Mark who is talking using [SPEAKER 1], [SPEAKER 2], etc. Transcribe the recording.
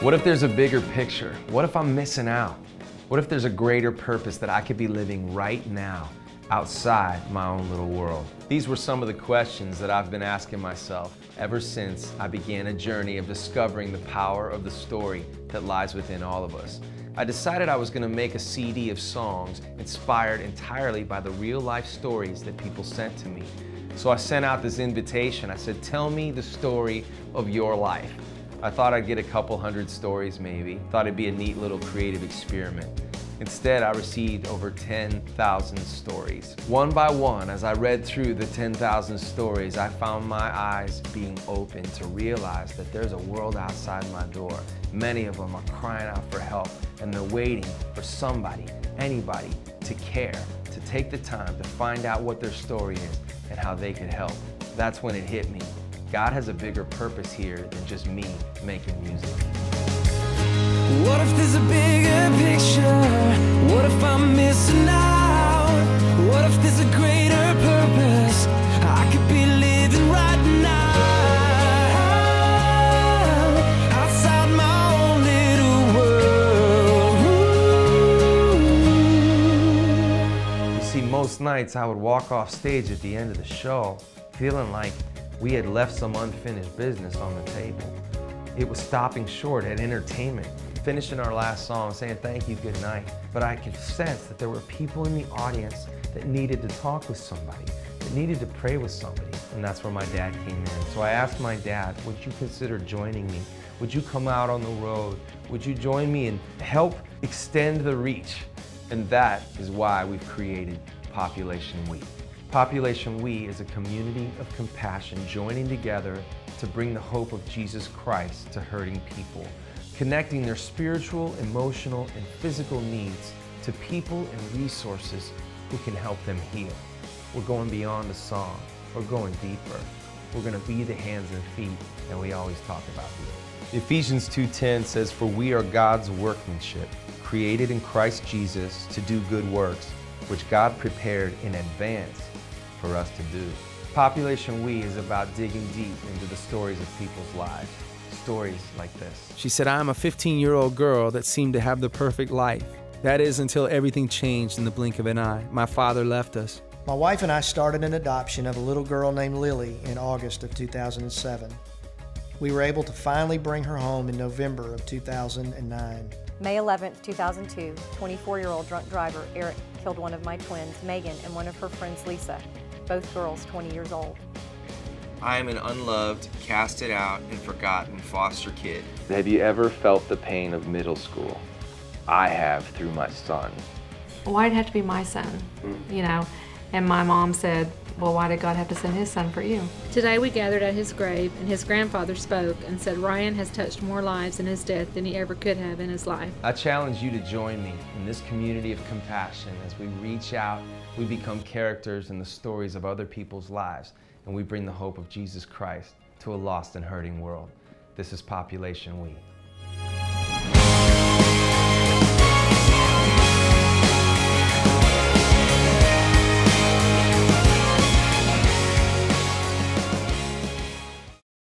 [SPEAKER 1] What if there's a bigger picture? What if I'm missing out? What if there's a greater purpose that I could be living right now outside my own little world? These were some of the questions that I've been asking myself ever since I began a journey of discovering the power of the story that lies within all of us. I decided I was going to make a CD of songs inspired entirely by the real life stories that people sent to me. So I sent out this invitation. I said, Tell me the story of your life. I thought I'd get a couple hundred stories maybe. Thought it'd be a neat little creative experiment. Instead, I received over 10,000 stories. One by one, as I read through the 10,000 stories, I found my eyes being open to realize that there's a world outside my door. Many of them are crying out for help, and they're waiting for somebody, anybody, to care, to take the time to find out what their story is and how they could help. That's when it hit me. God has a bigger purpose here than just me making music.
[SPEAKER 2] What if there's a bigger picture? What if I'm missing out? What if there's a greater purpose? I could be living right now. Outside my own little world.
[SPEAKER 1] You see, most nights I would walk off stage at the end of the show feeling like we had left some unfinished business on the table. It was stopping short at entertainment, finishing our last song, saying thank you, good night. But I could sense that there were people in the audience that needed to talk with somebody, that needed to pray with somebody. And that's where my dad came in. So I asked my dad, would you consider joining me? Would you come out on the road? Would you join me and help extend the reach? And that is why we've created Population We. Population We is a community of compassion joining together to bring the hope of Jesus Christ to hurting people, connecting their spiritual, emotional, and physical needs to people and resources who can help them heal. We're going beyond the song. We're going deeper. We're going to be the hands and feet that we always talk about. Ephesians 2:10 says, "For we are God's workmanship, created in Christ Jesus to do good works, which God prepared in advance for us to do." Population We is about digging deep into the stories of people's lives. Stories like this.
[SPEAKER 3] She said, I'm a 15 year old girl that seemed to have the perfect life. That is until everything changed in the blink of an eye. My father left us.
[SPEAKER 4] My wife and I started an adoption of a little girl named Lily in August of 2007. We were able to finally bring her home in November of 2009.
[SPEAKER 5] May 11, 2002, 24-year-old drunk driver Eric killed one of my twins, Megan, and one of her friends, Lisa, both girls 20 years old.
[SPEAKER 1] I am an unloved, casted out, and forgotten foster kid. Have you ever felt the pain of middle school? I have through my son.
[SPEAKER 6] Why did it have to be my son? Mm. You know, and my mom said, well, why did God have to send his son for you?
[SPEAKER 7] Today we gathered at his grave, and his grandfather spoke and said Ryan has touched more lives in his death than he ever could have in his life.
[SPEAKER 1] I challenge you to join me in this community of compassion as we reach out, we become characters in the stories of other people's lives, and we bring the hope of Jesus Christ to a lost and hurting world. This is Population We.